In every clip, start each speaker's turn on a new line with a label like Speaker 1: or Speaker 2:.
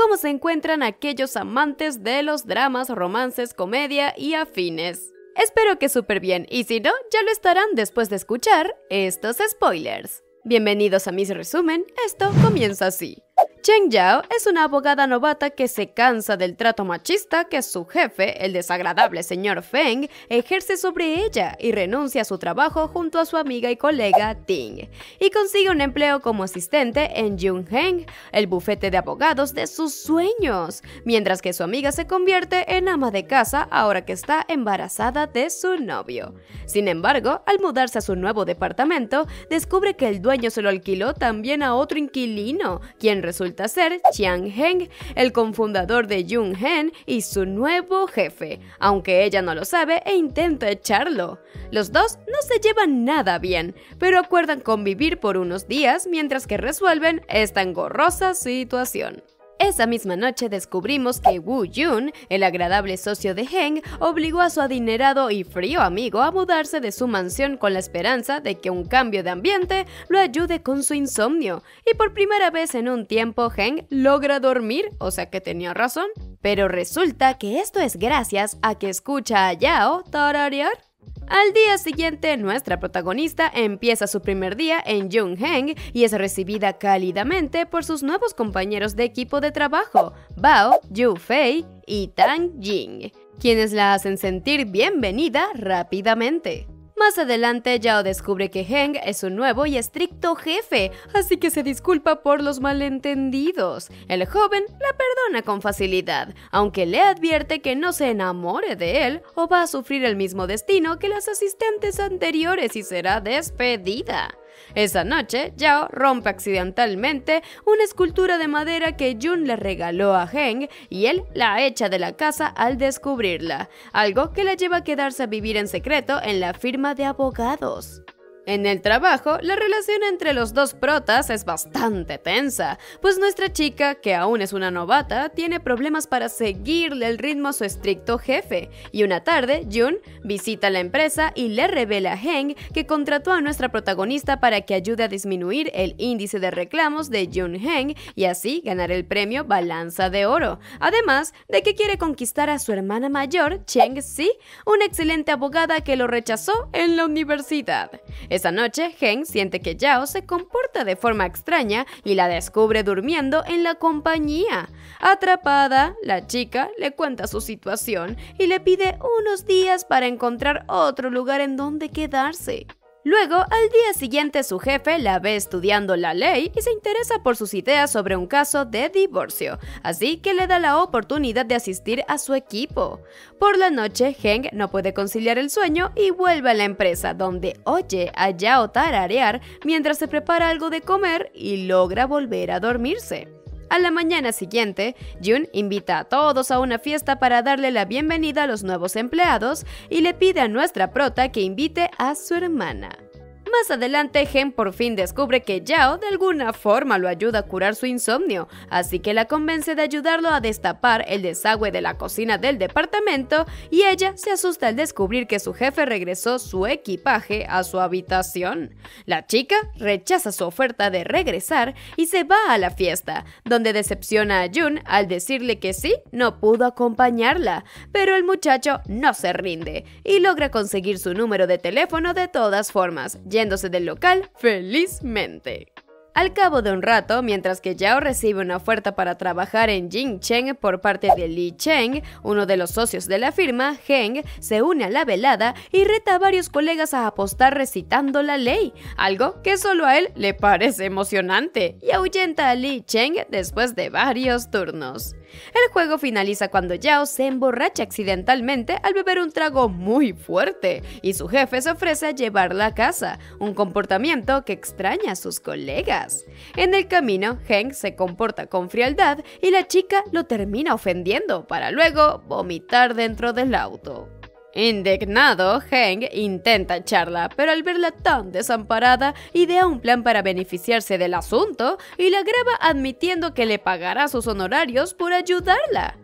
Speaker 1: cómo se encuentran aquellos amantes de los dramas, romances, comedia y afines. Espero que súper bien, y si no, ya lo estarán después de escuchar estos spoilers. Bienvenidos a mi resumen, esto comienza así. Cheng Yao es una abogada novata que se cansa del trato machista que su jefe, el desagradable señor Feng, ejerce sobre ella y renuncia a su trabajo junto a su amiga y colega Ting, y consigue un empleo como asistente en Heng, el bufete de abogados de sus sueños, mientras que su amiga se convierte en ama de casa ahora que está embarazada de su novio. Sin embargo, al mudarse a su nuevo departamento, descubre que el dueño se lo alquiló también a otro inquilino, quien resulta ser Chiang Heng, el cofundador de Jung Hen y su nuevo jefe, aunque ella no lo sabe e intenta echarlo. Los dos no se llevan nada bien, pero acuerdan convivir por unos días mientras que resuelven esta engorrosa situación. Esa misma noche descubrimos que Wu Jun, el agradable socio de Heng, obligó a su adinerado y frío amigo a mudarse de su mansión con la esperanza de que un cambio de ambiente lo ayude con su insomnio. Y por primera vez en un tiempo Heng logra dormir, o sea que tenía razón. Pero resulta que esto es gracias a que escucha a Yao tararear. Al día siguiente, nuestra protagonista empieza su primer día en Heng y es recibida cálidamente por sus nuevos compañeros de equipo de trabajo, Bao, Yu Fei y Tang Jing, quienes la hacen sentir bienvenida rápidamente. Más adelante, Yao descubre que Heng es un nuevo y estricto jefe, así que se disculpa por los malentendidos. El joven la perdona con facilidad, aunque le advierte que no se enamore de él o va a sufrir el mismo destino que las asistentes anteriores y será despedida. Esa noche, Yao rompe accidentalmente una escultura de madera que Jun le regaló a Heng y él la echa de la casa al descubrirla, algo que la lleva a quedarse a vivir en secreto en la firma de abogados. En el trabajo, la relación entre los dos protas es bastante tensa, pues nuestra chica, que aún es una novata, tiene problemas para seguirle el ritmo a su estricto jefe, y una tarde, Jun visita la empresa y le revela a Heng que contrató a nuestra protagonista para que ayude a disminuir el índice de reclamos de Jun Heng y así ganar el premio Balanza de Oro, además de que quiere conquistar a su hermana mayor, Cheng Si, una excelente abogada que lo rechazó en la universidad. Esa noche, Heng siente que Yao se comporta de forma extraña y la descubre durmiendo en la compañía. Atrapada, la chica le cuenta su situación y le pide unos días para encontrar otro lugar en donde quedarse. Luego, al día siguiente, su jefe la ve estudiando la ley y se interesa por sus ideas sobre un caso de divorcio, así que le da la oportunidad de asistir a su equipo. Por la noche, Heng no puede conciliar el sueño y vuelve a la empresa, donde oye a Yao tararear mientras se prepara algo de comer y logra volver a dormirse. A la mañana siguiente, Jun invita a todos a una fiesta para darle la bienvenida a los nuevos empleados y le pide a nuestra prota que invite a su hermana. Más adelante, Gen por fin descubre que Yao de alguna forma lo ayuda a curar su insomnio, así que la convence de ayudarlo a destapar el desagüe de la cocina del departamento y ella se asusta al descubrir que su jefe regresó su equipaje a su habitación. La chica rechaza su oferta de regresar y se va a la fiesta, donde decepciona a Jun al decirle que sí, no pudo acompañarla, pero el muchacho no se rinde y logra conseguir su número de teléfono de todas formas, del local felizmente. Al cabo de un rato, mientras que Yao recibe una oferta para trabajar en Cheng por parte de Li Cheng, uno de los socios de la firma, Heng se une a la velada y reta a varios colegas a apostar recitando la ley, algo que solo a él le parece emocionante, y ahuyenta a Li Cheng después de varios turnos. El juego finaliza cuando Yao se emborracha accidentalmente al beber un trago muy fuerte y su jefe se ofrece a llevarla a casa, un comportamiento que extraña a sus colegas. En el camino, Heng se comporta con frialdad y la chica lo termina ofendiendo para luego vomitar dentro del auto. Indignado, Heng intenta echarla, pero al verla tan desamparada, idea un plan para beneficiarse del asunto y la graba admitiendo que le pagará sus honorarios por ayudarla.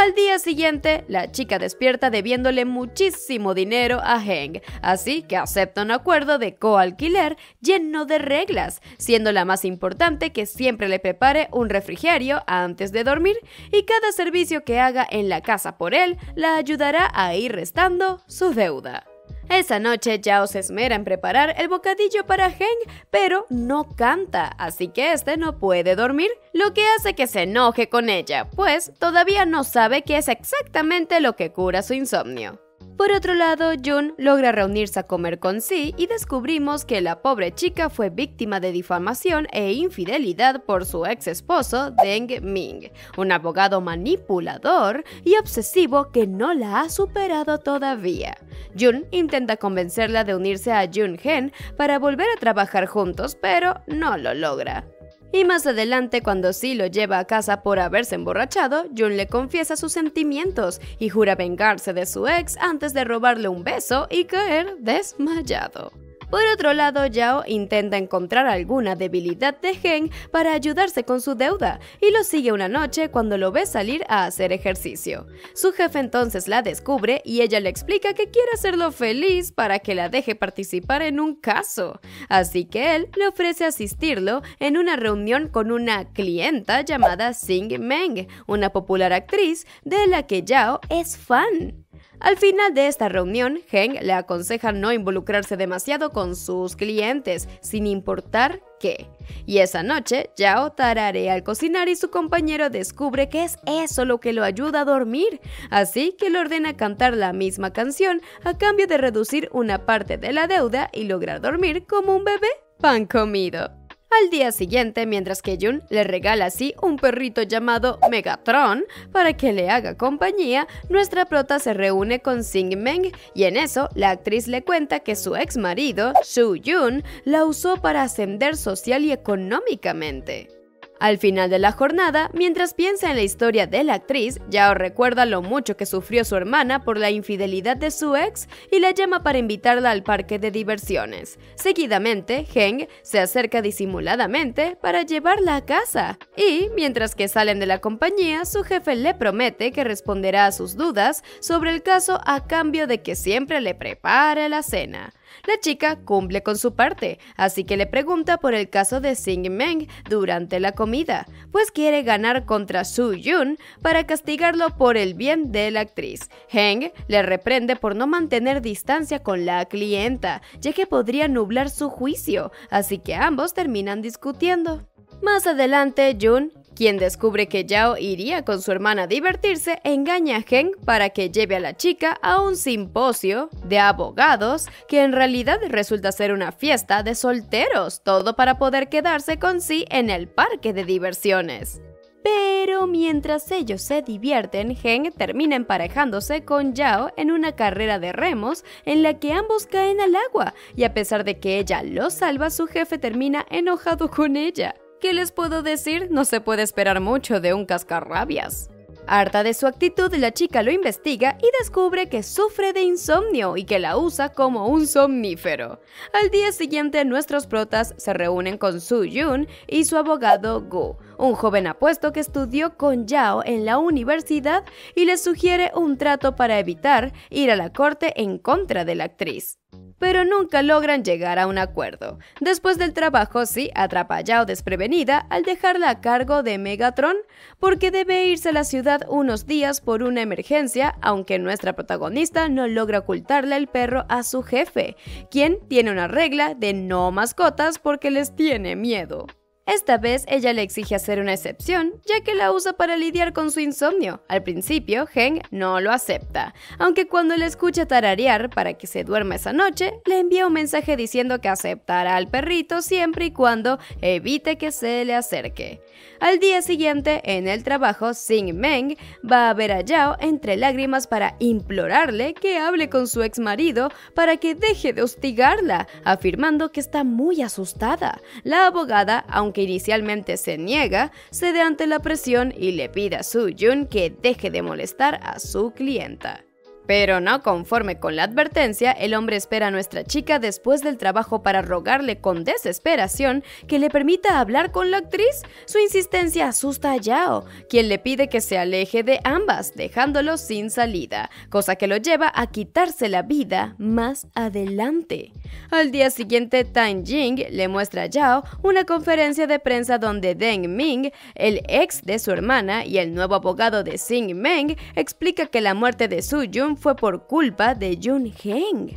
Speaker 1: Al día siguiente, la chica despierta debiéndole muchísimo dinero a Heng, así que acepta un acuerdo de coalquiler lleno de reglas, siendo la más importante que siempre le prepare un refrigerio antes de dormir y cada servicio que haga en la casa por él la ayudará a ir restando su deuda. Esa noche Yao se esmera en preparar el bocadillo para Heng, pero no canta, así que este no puede dormir, lo que hace que se enoje con ella, pues todavía no sabe qué es exactamente lo que cura su insomnio. Por otro lado, Jun logra reunirse a comer con Si y descubrimos que la pobre chica fue víctima de difamación e infidelidad por su ex esposo Deng Ming, un abogado manipulador y obsesivo que no la ha superado todavía. Jun intenta convencerla de unirse a Jun Hen para volver a trabajar juntos, pero no lo logra. Y más adelante, cuando Si lo lleva a casa por haberse emborrachado, Jun le confiesa sus sentimientos y jura vengarse de su ex antes de robarle un beso y caer desmayado. Por otro lado, Yao intenta encontrar alguna debilidad de Gen para ayudarse con su deuda y lo sigue una noche cuando lo ve salir a hacer ejercicio. Su jefe entonces la descubre y ella le explica que quiere hacerlo feliz para que la deje participar en un caso. Así que él le ofrece asistirlo en una reunión con una clienta llamada Sing Meng, una popular actriz de la que Yao es fan. Al final de esta reunión, Heng le aconseja no involucrarse demasiado con sus clientes, sin importar qué. Y esa noche, Yao tararea al cocinar y su compañero descubre que es eso lo que lo ayuda a dormir, así que le ordena cantar la misma canción a cambio de reducir una parte de la deuda y lograr dormir como un bebé pan comido. Al día siguiente, mientras que Jun le regala así un perrito llamado Megatron para que le haga compañía, nuestra prota se reúne con Sing Meng y en eso la actriz le cuenta que su ex marido, Su Jun, la usó para ascender social y económicamente. Al final de la jornada, mientras piensa en la historia de la actriz, Yao recuerda lo mucho que sufrió su hermana por la infidelidad de su ex y la llama para invitarla al parque de diversiones. Seguidamente, Heng se acerca disimuladamente para llevarla a casa. Y, mientras que salen de la compañía, su jefe le promete que responderá a sus dudas sobre el caso a cambio de que siempre le prepare la cena. La chica cumple con su parte, así que le pregunta por el caso de Sing Meng durante la comida, pues quiere ganar contra Su Yun para castigarlo por el bien de la actriz. Heng le reprende por no mantener distancia con la clienta, ya que podría nublar su juicio, así que ambos terminan discutiendo. Más adelante, Jun quien descubre que Yao iría con su hermana a divertirse, engaña a Heng para que lleve a la chica a un simposio de abogados que en realidad resulta ser una fiesta de solteros, todo para poder quedarse con sí en el parque de diversiones. Pero mientras ellos se divierten, Heng termina emparejándose con Yao en una carrera de remos en la que ambos caen al agua, y a pesar de que ella lo salva, su jefe termina enojado con ella. ¿Qué les puedo decir? No se puede esperar mucho de un cascarrabias. Harta de su actitud, la chica lo investiga y descubre que sufre de insomnio y que la usa como un somnífero. Al día siguiente, nuestros protas se reúnen con Su Yun y su abogado Gu, un joven apuesto que estudió con Yao en la universidad y le sugiere un trato para evitar ir a la corte en contra de la actriz pero nunca logran llegar a un acuerdo. Después del trabajo, sí atrapa a desprevenida al dejarla a cargo de Megatron, porque debe irse a la ciudad unos días por una emergencia, aunque nuestra protagonista no logra ocultarle el perro a su jefe, quien tiene una regla de no mascotas porque les tiene miedo. Esta vez ella le exige hacer una excepción, ya que la usa para lidiar con su insomnio. Al principio, Heng no lo acepta, aunque cuando le escucha tararear para que se duerma esa noche, le envía un mensaje diciendo que aceptará al perrito siempre y cuando evite que se le acerque. Al día siguiente, en el trabajo, Sing Meng va a ver a Yao entre lágrimas para implorarle que hable con su ex marido para que deje de hostigarla, afirmando que está muy asustada. La abogada, aunque inicialmente se niega, cede ante la presión y le pide a Su Jun que deje de molestar a su clienta. Pero no conforme con la advertencia, el hombre espera a nuestra chica después del trabajo para rogarle con desesperación que le permita hablar con la actriz. Su insistencia asusta a Yao, quien le pide que se aleje de ambas, dejándolo sin salida, cosa que lo lleva a quitarse la vida más adelante. Al día siguiente, Tan Jing le muestra a Yao una conferencia de prensa donde Deng Ming, el ex de su hermana y el nuevo abogado de Xing Meng, explica que la muerte de Su Jun fue por culpa de Jun Heng.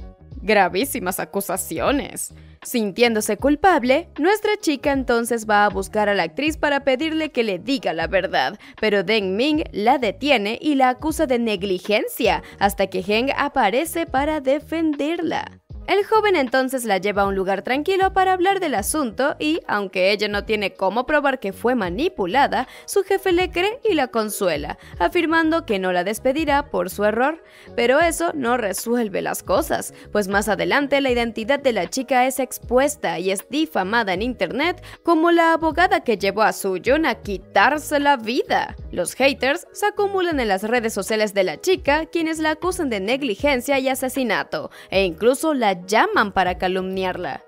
Speaker 1: Gravísimas acusaciones. Sintiéndose culpable, nuestra chica entonces va a buscar a la actriz para pedirle que le diga la verdad, pero Deng Ming la detiene y la acusa de negligencia hasta que Heng aparece para defenderla. El joven entonces la lleva a un lugar tranquilo para hablar del asunto y, aunque ella no tiene cómo probar que fue manipulada, su jefe le cree y la consuela, afirmando que no la despedirá por su error. Pero eso no resuelve las cosas, pues más adelante la identidad de la chica es expuesta y es difamada en internet como la abogada que llevó a Suyun a quitarse la vida. Los haters se acumulan en las redes sociales de la chica, quienes la acusan de negligencia y asesinato, e incluso la llaman para calumniarla.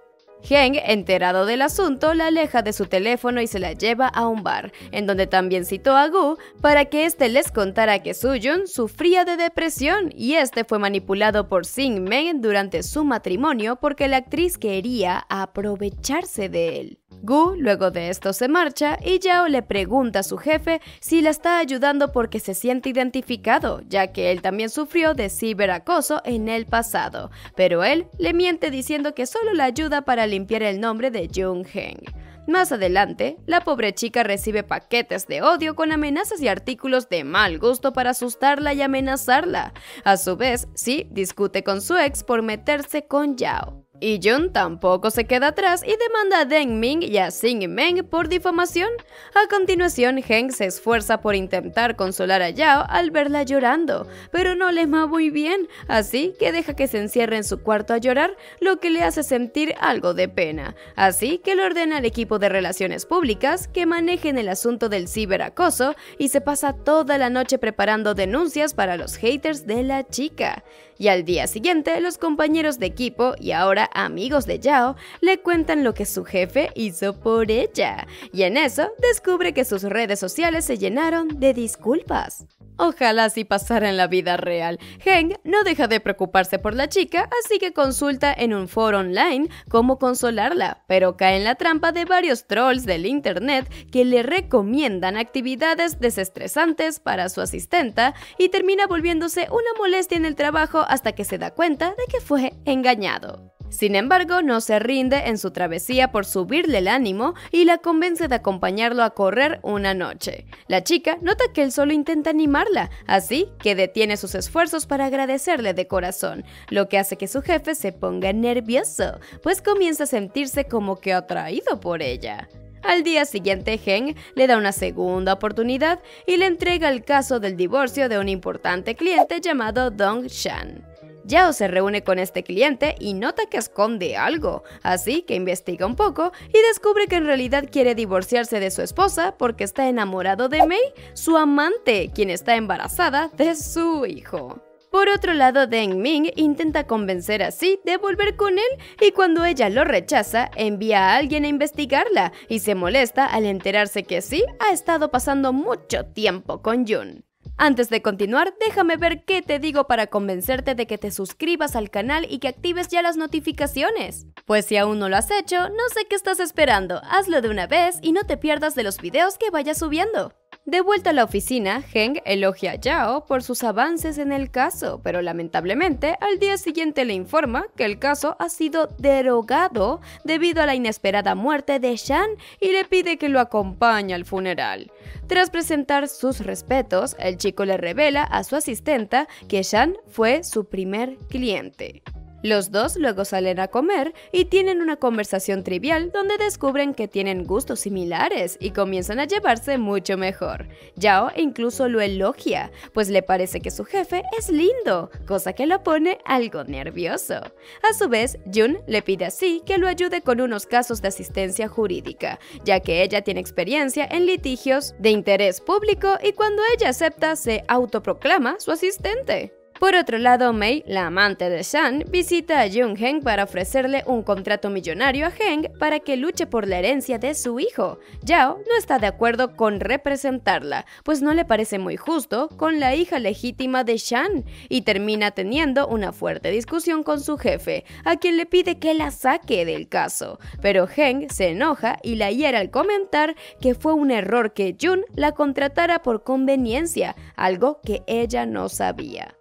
Speaker 1: Heng, enterado del asunto, la aleja de su teléfono y se la lleva a un bar, en donde también citó a Gu para que éste les contara que Suyun sufría de depresión y este fue manipulado por Sing Meng durante su matrimonio porque la actriz quería aprovecharse de él. Gu luego de esto se marcha y Yao le pregunta a su jefe si la está ayudando porque se siente identificado, ya que él también sufrió de ciberacoso en el pasado, pero él le miente diciendo que solo la ayuda para limpiar el nombre de Jung Heng. Más adelante, la pobre chica recibe paquetes de odio con amenazas y artículos de mal gusto para asustarla y amenazarla. A su vez, sí discute con su ex por meterse con Yao. Y Jun tampoco se queda atrás y demanda a Deng Ming y a Xing Meng por difamación. A continuación, Heng se esfuerza por intentar consolar a Yao al verla llorando, pero no le va muy bien, así que deja que se encierre en su cuarto a llorar, lo que le hace sentir algo de pena. Así que le ordena al equipo de relaciones públicas que manejen el asunto del ciberacoso y se pasa toda la noche preparando denuncias para los haters de la chica. Y al día siguiente, los compañeros de equipo y ahora amigos de Yao le cuentan lo que su jefe hizo por ella. Y en eso descubre que sus redes sociales se llenaron de disculpas. Ojalá así pasara en la vida real. Heng no deja de preocuparse por la chica, así que consulta en un foro online cómo consolarla, pero cae en la trampa de varios trolls del internet que le recomiendan actividades desestresantes para su asistenta y termina volviéndose una molestia en el trabajo hasta que se da cuenta de que fue engañado. Sin embargo, no se rinde en su travesía por subirle el ánimo y la convence de acompañarlo a correr una noche. La chica nota que él solo intenta animarla, así que detiene sus esfuerzos para agradecerle de corazón, lo que hace que su jefe se ponga nervioso, pues comienza a sentirse como que atraído por ella. Al día siguiente, Heng le da una segunda oportunidad y le entrega el caso del divorcio de un importante cliente llamado Dong Shan. Yao se reúne con este cliente y nota que esconde algo, así que investiga un poco y descubre que en realidad quiere divorciarse de su esposa porque está enamorado de Mei, su amante, quien está embarazada de su hijo. Por otro lado, Deng Ming intenta convencer a Si de volver con él y cuando ella lo rechaza, envía a alguien a investigarla y se molesta al enterarse que Si ha estado pasando mucho tiempo con Jun. Antes de continuar, déjame ver qué te digo para convencerte de que te suscribas al canal y que actives ya las notificaciones. Pues si aún no lo has hecho, no sé qué estás esperando, hazlo de una vez y no te pierdas de los videos que vaya subiendo. De vuelta a la oficina, Heng elogia a Yao por sus avances en el caso, pero lamentablemente al día siguiente le informa que el caso ha sido derogado debido a la inesperada muerte de Shan y le pide que lo acompañe al funeral. Tras presentar sus respetos, el chico le revela a su asistenta que Shan fue su primer cliente. Los dos luego salen a comer y tienen una conversación trivial donde descubren que tienen gustos similares y comienzan a llevarse mucho mejor. Yao incluso lo elogia, pues le parece que su jefe es lindo, cosa que lo pone algo nervioso. A su vez, Jun le pide así que lo ayude con unos casos de asistencia jurídica, ya que ella tiene experiencia en litigios de interés público y cuando ella acepta se autoproclama su asistente. Por otro lado, Mei, la amante de Shan, visita a Jung Heng para ofrecerle un contrato millonario a Heng para que luche por la herencia de su hijo. Yao no está de acuerdo con representarla, pues no le parece muy justo con la hija legítima de Shan, y termina teniendo una fuerte discusión con su jefe, a quien le pide que la saque del caso. Pero Heng se enoja y la hiera al comentar que fue un error que Jun la contratara por conveniencia, algo que ella no sabía.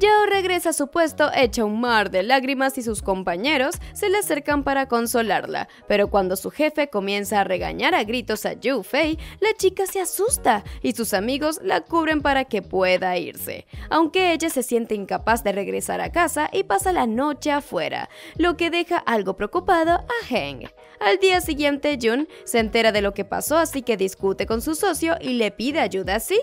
Speaker 1: Yao regresa a su puesto hecha un mar de lágrimas y sus compañeros se le acercan para consolarla, pero cuando su jefe comienza a regañar a gritos a Yu Fei, la chica se asusta y sus amigos la cubren para que pueda irse, aunque ella se siente incapaz de regresar a casa y pasa la noche afuera, lo que deja algo preocupado a Heng. Al día siguiente, Jun se entera de lo que pasó así que discute con su socio y le pide ayuda así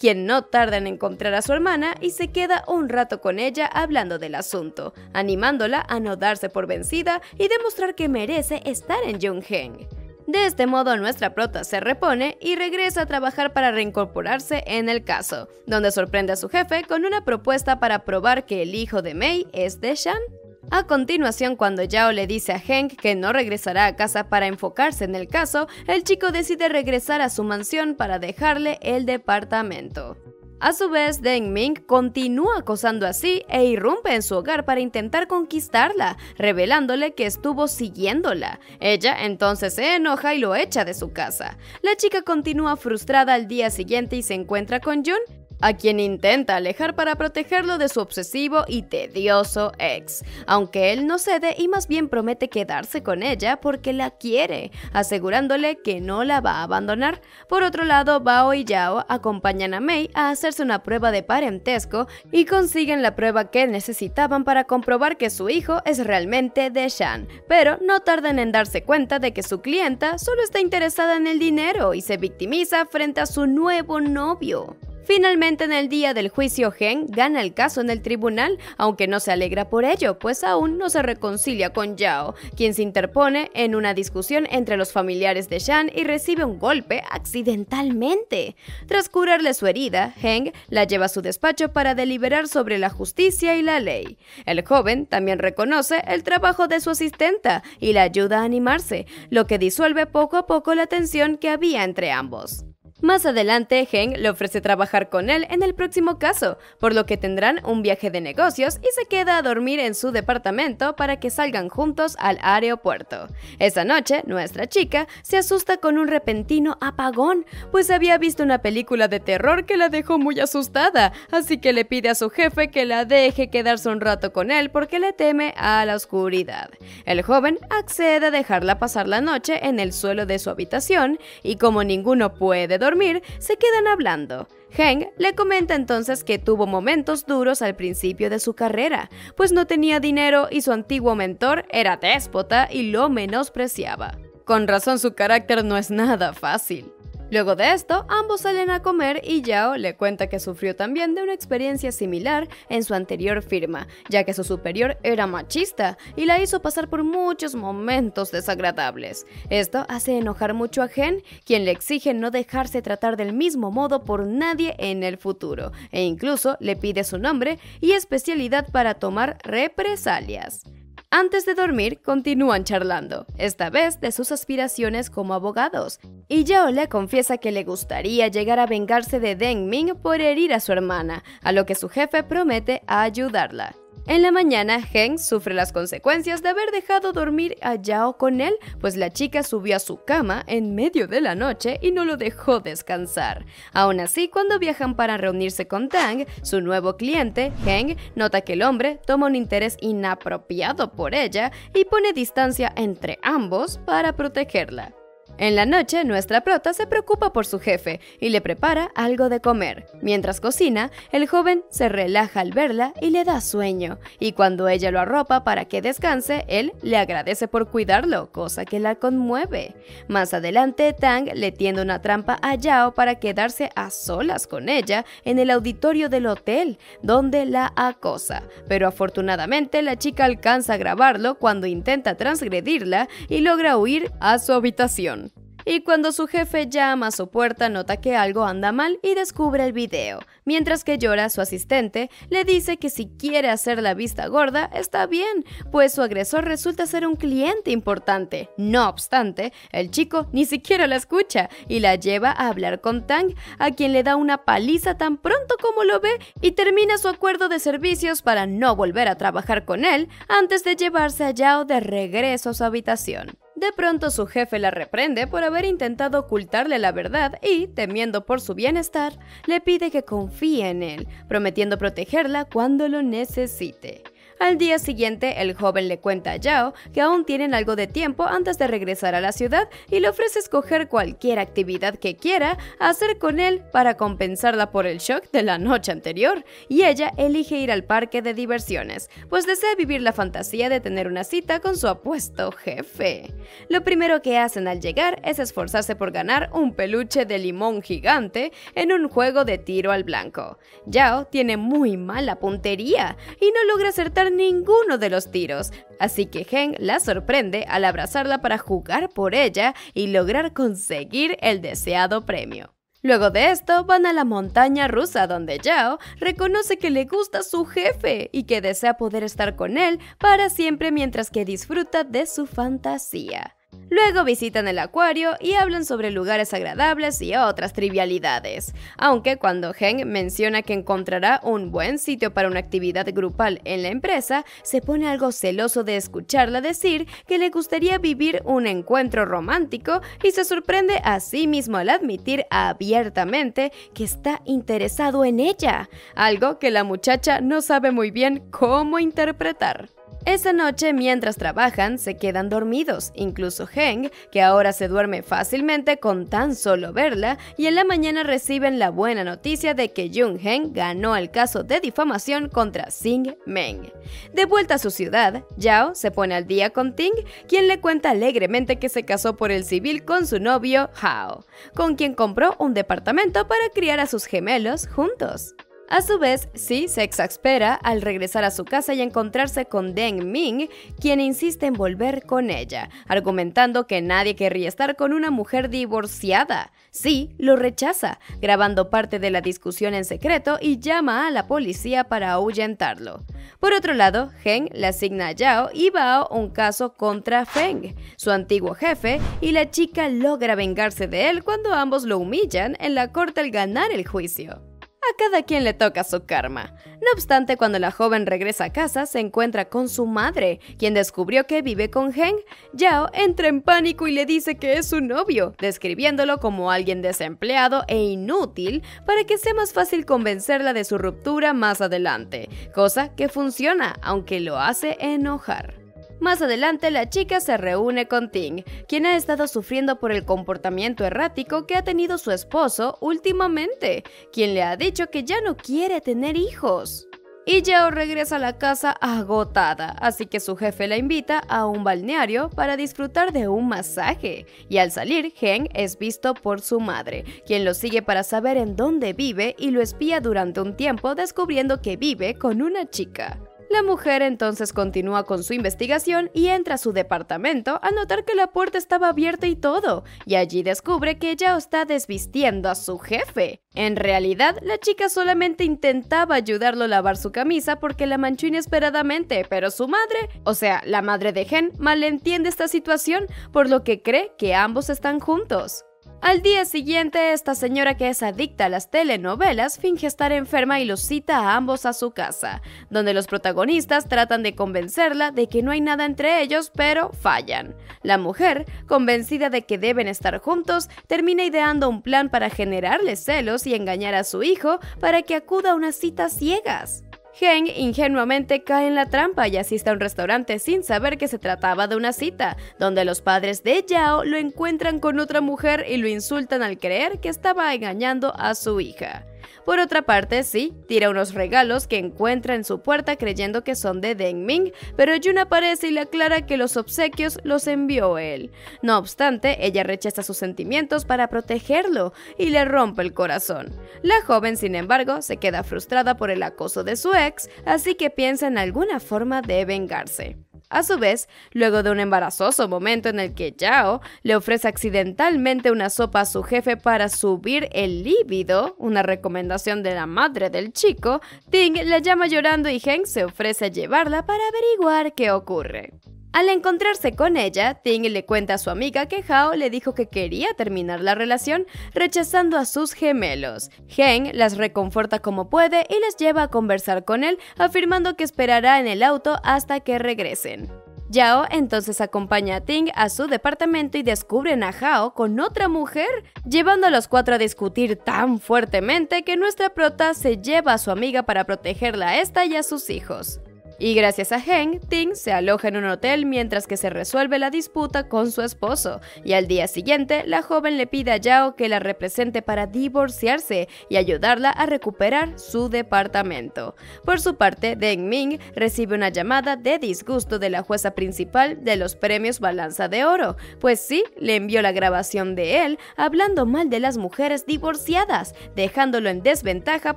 Speaker 1: quien no tarda en encontrar a su hermana y se queda un rato con ella hablando del asunto, animándola a no darse por vencida y demostrar que merece estar en Jungheng. De este modo, nuestra prota se repone y regresa a trabajar para reincorporarse en el caso, donde sorprende a su jefe con una propuesta para probar que el hijo de Mei es de Shan. A continuación, cuando Yao le dice a Hank que no regresará a casa para enfocarse en el caso, el chico decide regresar a su mansión para dejarle el departamento. A su vez, Deng Ming continúa acosando así e irrumpe en su hogar para intentar conquistarla, revelándole que estuvo siguiéndola. Ella entonces se enoja y lo echa de su casa. La chica continúa frustrada al día siguiente y se encuentra con Jun, a quien intenta alejar para protegerlo de su obsesivo y tedioso ex, aunque él no cede y más bien promete quedarse con ella porque la quiere, asegurándole que no la va a abandonar. Por otro lado, Bao y Yao acompañan a Mei a hacerse una prueba de parentesco y consiguen la prueba que necesitaban para comprobar que su hijo es realmente de Shan, pero no tardan en darse cuenta de que su clienta solo está interesada en el dinero y se victimiza frente a su nuevo novio. Finalmente, en el día del juicio, Gen gana el caso en el tribunal, aunque no se alegra por ello, pues aún no se reconcilia con Yao, quien se interpone en una discusión entre los familiares de Shan y recibe un golpe accidentalmente. Tras curarle su herida, Heng la lleva a su despacho para deliberar sobre la justicia y la ley. El joven también reconoce el trabajo de su asistenta y la ayuda a animarse, lo que disuelve poco a poco la tensión que había entre ambos. Más adelante, Heng le ofrece trabajar con él en el próximo caso, por lo que tendrán un viaje de negocios y se queda a dormir en su departamento para que salgan juntos al aeropuerto. Esa noche, nuestra chica se asusta con un repentino apagón, pues había visto una película de terror que la dejó muy asustada, así que le pide a su jefe que la deje quedarse un rato con él porque le teme a la oscuridad. El joven accede a dejarla pasar la noche en el suelo de su habitación y como ninguno puede dormir, se quedan hablando. Heng le comenta entonces que tuvo momentos duros al principio de su carrera, pues no tenía dinero y su antiguo mentor era déspota y lo menospreciaba. Con razón su carácter no es nada fácil. Luego de esto, ambos salen a comer y Yao le cuenta que sufrió también de una experiencia similar en su anterior firma, ya que su superior era machista y la hizo pasar por muchos momentos desagradables. Esto hace enojar mucho a Gen, quien le exige no dejarse tratar del mismo modo por nadie en el futuro, e incluso le pide su nombre y especialidad para tomar represalias. Antes de dormir, continúan charlando, esta vez de sus aspiraciones como abogados, y Yao le confiesa que le gustaría llegar a vengarse de Deng Ming por herir a su hermana, a lo que su jefe promete ayudarla. En la mañana, Heng sufre las consecuencias de haber dejado dormir a Yao con él, pues la chica subió a su cama en medio de la noche y no lo dejó descansar. Aún así, cuando viajan para reunirse con Tang, su nuevo cliente, Heng nota que el hombre toma un interés inapropiado por ella y pone distancia entre ambos para protegerla. En la noche, nuestra prota se preocupa por su jefe y le prepara algo de comer. Mientras cocina, el joven se relaja al verla y le da sueño, y cuando ella lo arropa para que descanse, él le agradece por cuidarlo, cosa que la conmueve. Más adelante, Tang le tiende una trampa a Yao para quedarse a solas con ella en el auditorio del hotel, donde la acosa. Pero afortunadamente la chica alcanza a grabarlo cuando intenta transgredirla y logra huir a su habitación. Y cuando su jefe llama a su puerta nota que algo anda mal y descubre el video, mientras que llora su asistente le dice que si quiere hacer la vista gorda está bien, pues su agresor resulta ser un cliente importante. No obstante, el chico ni siquiera la escucha y la lleva a hablar con Tang, a quien le da una paliza tan pronto como lo ve y termina su acuerdo de servicios para no volver a trabajar con él antes de llevarse a Yao de regreso a su habitación. De pronto su jefe la reprende por haber intentado ocultarle la verdad y, temiendo por su bienestar, le pide que confíe en él, prometiendo protegerla cuando lo necesite. Al día siguiente, el joven le cuenta a Yao que aún tienen algo de tiempo antes de regresar a la ciudad y le ofrece escoger cualquier actividad que quiera hacer con él para compensarla por el shock de la noche anterior, y ella elige ir al parque de diversiones, pues desea vivir la fantasía de tener una cita con su apuesto jefe. Lo primero que hacen al llegar es esforzarse por ganar un peluche de limón gigante en un juego de tiro al blanco. Yao tiene muy mala puntería y no logra acertar ninguno de los tiros, así que Gen la sorprende al abrazarla para jugar por ella y lograr conseguir el deseado premio. Luego de esto van a la montaña rusa donde Yao reconoce que le gusta su jefe y que desea poder estar con él para siempre mientras que disfruta de su fantasía. Luego visitan el acuario y hablan sobre lugares agradables y otras trivialidades. Aunque cuando Heng menciona que encontrará un buen sitio para una actividad grupal en la empresa, se pone algo celoso de escucharla decir que le gustaría vivir un encuentro romántico y se sorprende a sí mismo al admitir abiertamente que está interesado en ella, algo que la muchacha no sabe muy bien cómo interpretar. Esa noche, mientras trabajan, se quedan dormidos, incluso Heng, que ahora se duerme fácilmente con tan solo verla, y en la mañana reciben la buena noticia de que Jung Heng ganó el caso de difamación contra Sing Meng. De vuelta a su ciudad, Yao se pone al día con Ting, quien le cuenta alegremente que se casó por el civil con su novio Hao, con quien compró un departamento para criar a sus gemelos juntos. A su vez, Si se exaspera al regresar a su casa y encontrarse con Deng Ming, quien insiste en volver con ella, argumentando que nadie querría estar con una mujer divorciada. Si lo rechaza, grabando parte de la discusión en secreto y llama a la policía para ahuyentarlo. Por otro lado, Heng le asigna a Yao y Bao un caso contra Feng, su antiguo jefe, y la chica logra vengarse de él cuando ambos lo humillan en la corte al ganar el juicio. A cada quien le toca su karma. No obstante, cuando la joven regresa a casa, se encuentra con su madre, quien descubrió que vive con Heng. Yao entra en pánico y le dice que es su novio, describiéndolo como alguien desempleado e inútil para que sea más fácil convencerla de su ruptura más adelante, cosa que funciona, aunque lo hace enojar. Más adelante, la chica se reúne con Ting, quien ha estado sufriendo por el comportamiento errático que ha tenido su esposo últimamente, quien le ha dicho que ya no quiere tener hijos. Y Yao regresa a la casa agotada, así que su jefe la invita a un balneario para disfrutar de un masaje. Y al salir, Heng es visto por su madre, quien lo sigue para saber en dónde vive y lo espía durante un tiempo descubriendo que vive con una chica. La mujer entonces continúa con su investigación y entra a su departamento a notar que la puerta estaba abierta y todo, y allí descubre que ella está desvistiendo a su jefe. En realidad, la chica solamente intentaba ayudarlo a lavar su camisa porque la manchó inesperadamente, pero su madre, o sea, la madre de Gen, malentiende esta situación, por lo que cree que ambos están juntos. Al día siguiente, esta señora que es adicta a las telenovelas finge estar enferma y los cita a ambos a su casa, donde los protagonistas tratan de convencerla de que no hay nada entre ellos, pero fallan. La mujer, convencida de que deben estar juntos, termina ideando un plan para generarle celos y engañar a su hijo para que acuda a unas citas ciegas. Heng ingenuamente cae en la trampa y asiste a un restaurante sin saber que se trataba de una cita, donde los padres de Yao lo encuentran con otra mujer y lo insultan al creer que estaba engañando a su hija. Por otra parte, sí, tira unos regalos que encuentra en su puerta creyendo que son de Deng Ming, pero Jun aparece y le aclara que los obsequios los envió él. No obstante, ella rechaza sus sentimientos para protegerlo y le rompe el corazón. La joven, sin embargo, se queda frustrada por el acoso de su ex, así que piensa en alguna forma de vengarse. A su vez, luego de un embarazoso momento en el que Yao le ofrece accidentalmente una sopa a su jefe para subir el líbido, una recomendación de la madre del chico, Ting la llama llorando y Heng se ofrece a llevarla para averiguar qué ocurre. Al encontrarse con ella, Ting le cuenta a su amiga que Hao le dijo que quería terminar la relación rechazando a sus gemelos. Heng las reconforta como puede y les lleva a conversar con él, afirmando que esperará en el auto hasta que regresen. Yao entonces acompaña a Ting a su departamento y descubren a Hao con otra mujer, llevando a los cuatro a discutir tan fuertemente que nuestra prota se lleva a su amiga para protegerla a esta y a sus hijos. Y gracias a Heng, Ting se aloja en un hotel mientras que se resuelve la disputa con su esposo, y al día siguiente la joven le pide a Yao que la represente para divorciarse y ayudarla a recuperar su departamento. Por su parte, Deng Ming recibe una llamada de disgusto de la jueza principal de los premios Balanza de Oro, pues sí, le envió la grabación de él hablando mal de las mujeres divorciadas, dejándolo en desventaja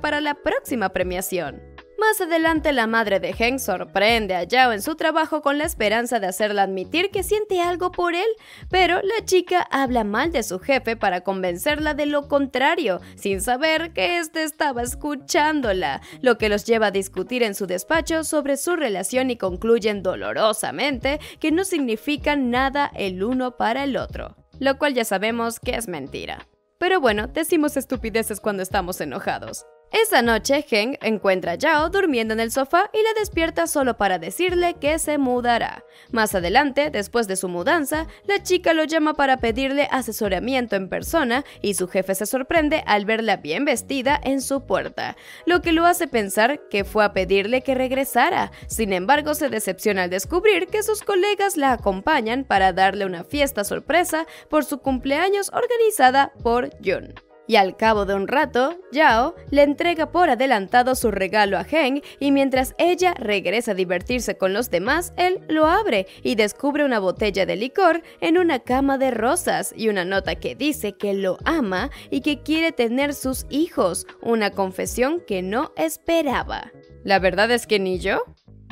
Speaker 1: para la próxima premiación. Más adelante la madre de Heng sorprende a Yao en su trabajo con la esperanza de hacerla admitir que siente algo por él, pero la chica habla mal de su jefe para convencerla de lo contrario, sin saber que éste estaba escuchándola, lo que los lleva a discutir en su despacho sobre su relación y concluyen dolorosamente que no significan nada el uno para el otro, lo cual ya sabemos que es mentira. Pero bueno, decimos estupideces cuando estamos enojados. Esa noche, Heng encuentra a Yao durmiendo en el sofá y la despierta solo para decirle que se mudará. Más adelante, después de su mudanza, la chica lo llama para pedirle asesoramiento en persona y su jefe se sorprende al verla bien vestida en su puerta, lo que lo hace pensar que fue a pedirle que regresara. Sin embargo, se decepciona al descubrir que sus colegas la acompañan para darle una fiesta sorpresa por su cumpleaños organizada por Jun. Y al cabo de un rato, Yao le entrega por adelantado su regalo a Heng y mientras ella regresa a divertirse con los demás, él lo abre y descubre una botella de licor en una cama de rosas y una nota que dice que lo ama y que quiere tener sus hijos, una confesión que no esperaba. La verdad es que ni yo.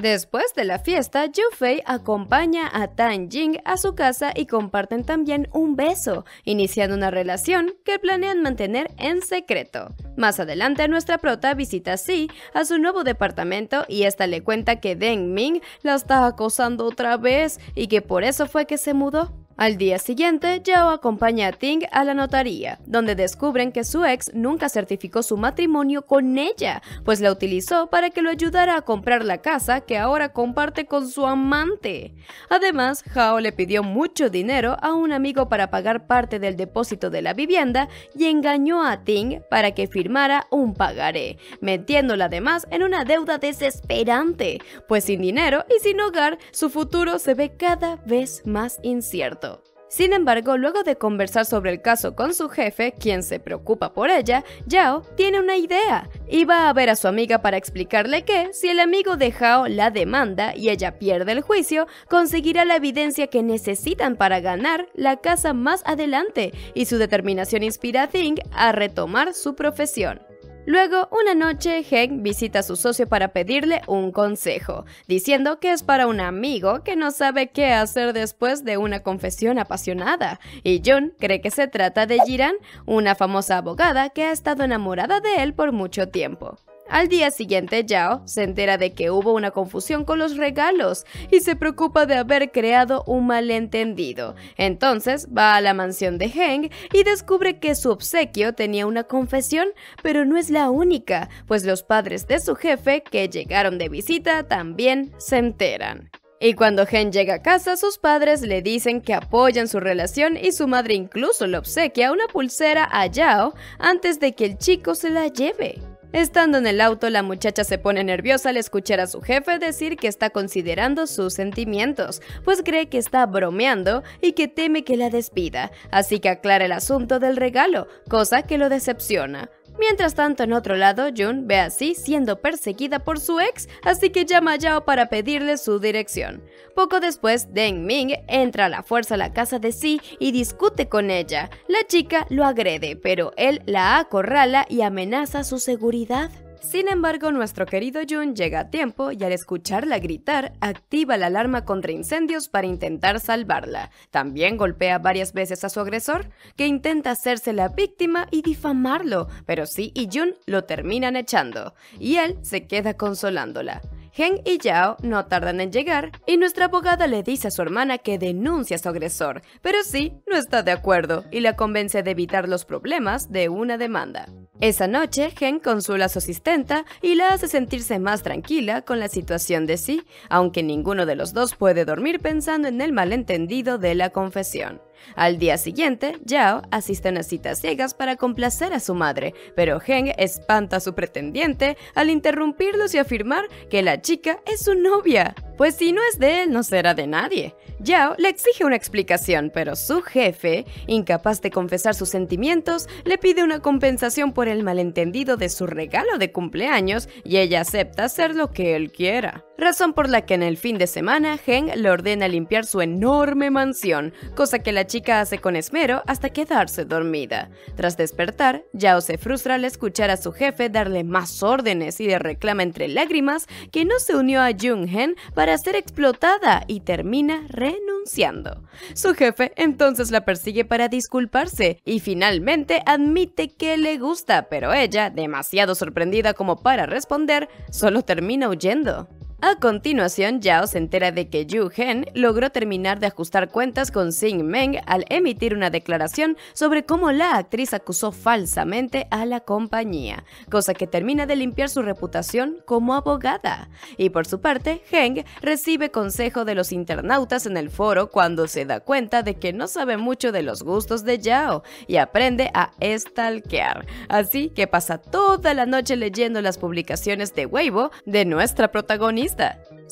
Speaker 1: Después de la fiesta, Fei acompaña a Tan Jing a su casa y comparten también un beso, iniciando una relación que planean mantener en secreto. Más adelante, nuestra prota visita Si a su nuevo departamento y esta le cuenta que Deng Ming la está acosando otra vez y que por eso fue que se mudó. Al día siguiente, Yao acompaña a Ting a la notaría, donde descubren que su ex nunca certificó su matrimonio con ella, pues la utilizó para que lo ayudara a comprar la casa que ahora comparte con su amante. Además, Hao le pidió mucho dinero a un amigo para pagar parte del depósito de la vivienda y engañó a Ting para que firmara un pagaré, metiéndola además en una deuda desesperante, pues sin dinero y sin hogar, su futuro se ve cada vez más incierto. Sin embargo, luego de conversar sobre el caso con su jefe, quien se preocupa por ella, Yao tiene una idea y va a ver a su amiga para explicarle que, si el amigo de Hao la demanda y ella pierde el juicio, conseguirá la evidencia que necesitan para ganar la casa más adelante y su determinación inspira a Ting a retomar su profesión. Luego, una noche, Heng visita a su socio para pedirle un consejo, diciendo que es para un amigo que no sabe qué hacer después de una confesión apasionada, y Jun cree que se trata de Jiran, una famosa abogada que ha estado enamorada de él por mucho tiempo. Al día siguiente, Yao se entera de que hubo una confusión con los regalos y se preocupa de haber creado un malentendido. Entonces va a la mansión de Heng y descubre que su obsequio tenía una confesión, pero no es la única, pues los padres de su jefe, que llegaron de visita, también se enteran. Y cuando Heng llega a casa, sus padres le dicen que apoyan su relación y su madre incluso le obsequia una pulsera a Yao antes de que el chico se la lleve. Estando en el auto, la muchacha se pone nerviosa al escuchar a su jefe decir que está considerando sus sentimientos, pues cree que está bromeando y que teme que la despida, así que aclara el asunto del regalo, cosa que lo decepciona. Mientras tanto, en otro lado, Jun ve a Si siendo perseguida por su ex, así que llama a Yao para pedirle su dirección. Poco después, Deng Ming entra a la fuerza a la casa de Si y discute con ella. La chica lo agrede, pero él la acorrala y amenaza su seguridad. Sin embargo, nuestro querido Jun llega a tiempo y al escucharla gritar, activa la alarma contra incendios para intentar salvarla. También golpea varias veces a su agresor, que intenta hacerse la víctima y difamarlo, pero sí y Jun lo terminan echando, y él se queda consolándola. Heng y Yao no tardan en llegar y nuestra abogada le dice a su hermana que denuncia a su agresor, pero sí no está de acuerdo y la convence de evitar los problemas de una demanda. Esa noche, Heng consuela a su asistenta y la hace sentirse más tranquila con la situación de sí, aunque ninguno de los dos puede dormir pensando en el malentendido de la confesión. Al día siguiente, Yao asiste a unas citas ciegas para complacer a su madre, pero Heng espanta a su pretendiente al interrumpirlos y afirmar que la chica es su novia. Pues si no es de él, no será de nadie. Yao le exige una explicación, pero su jefe, incapaz de confesar sus sentimientos, le pide una compensación por el malentendido de su regalo de cumpleaños y ella acepta hacer lo que él quiera. Razón por la que en el fin de semana Heng le ordena limpiar su enorme mansión, cosa que la chica hace con esmero hasta quedarse dormida. Tras despertar, Yao se frustra al escuchar a su jefe darle más órdenes y le reclama entre lágrimas que no se unió a Jung Hen para ser explotada y termina renunciando. Su jefe entonces la persigue para disculparse y finalmente admite que le gusta, pero ella, demasiado sorprendida como para responder, solo termina huyendo. A continuación, Yao se entera de que Yu Hen logró terminar de ajustar cuentas con Sing Meng al emitir una declaración sobre cómo la actriz acusó falsamente a la compañía, cosa que termina de limpiar su reputación como abogada. Y por su parte, Heng recibe consejo de los internautas en el foro cuando se da cuenta de que no sabe mucho de los gustos de Yao y aprende a stalkear. Así que pasa toda la noche leyendo las publicaciones de Weibo de nuestra protagonista